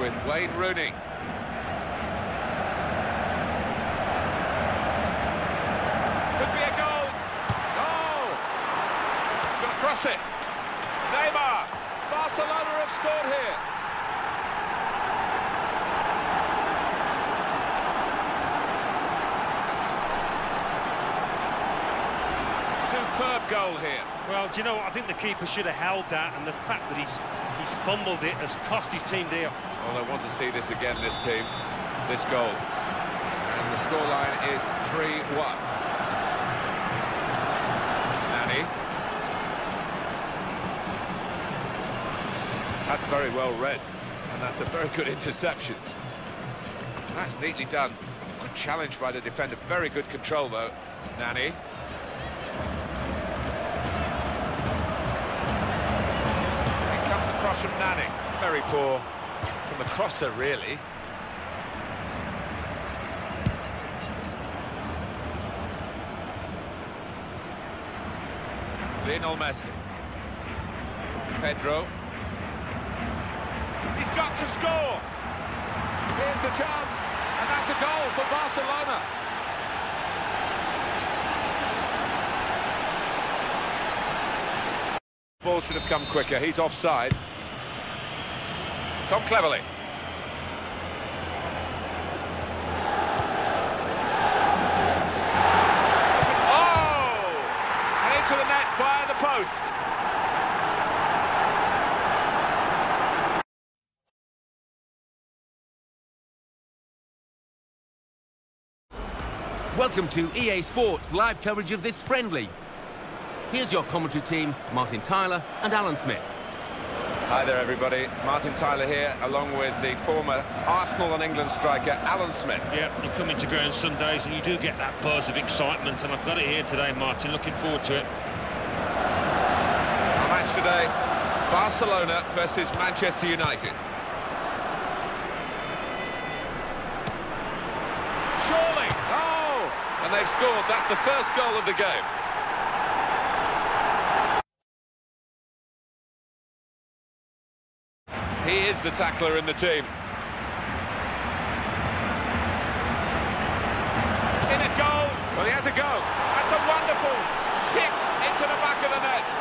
with Wayne Rooney. Could be a goal. Goal! Going to cross it. Neymar. Barcelona have scored here. Superb goal here. Well, do you know what? I think the keeper should have held that, and the fact that he's he's fumbled it has cost his team dear. Well, I want to see this again, this team, this goal. And the scoreline is 3-1. Nani. That's very well read, and that's a very good interception. That's neatly done. Challenged by the defender. Very good control, though. Nani. Across from Nani. Very poor from the crosser, really. Lionel Messi. Pedro. He's got to score. Here's the chance, and that's a goal for Barcelona. Ball should have come quicker. He's offside. Tom Cleverley. Oh! And into the net via the post. Welcome to EA Sports live coverage of this friendly. Here's your commentary team, Martin Tyler and Alan Smith. Hi there, everybody. Martin Tyler here, along with the former Arsenal and England striker, Alan Smith. Yeah, you come into ground some days and you do get that buzz of excitement, and I've got it here today, Martin. Looking forward to it. Our match today, Barcelona versus Manchester United. Surely! Oh! And they've scored. That's the first goal of the game. He is the tackler in the team. In a goal. Well, he has a go. That's a wonderful chip into the back of the net.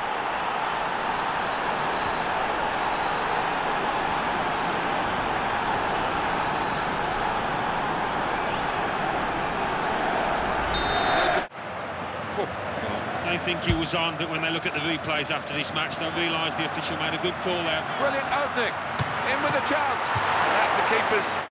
They think he was on, but when they look at the replays after this match, they'll realise the official made a good call there. Brilliant opening. In with a chance. That's the keeper's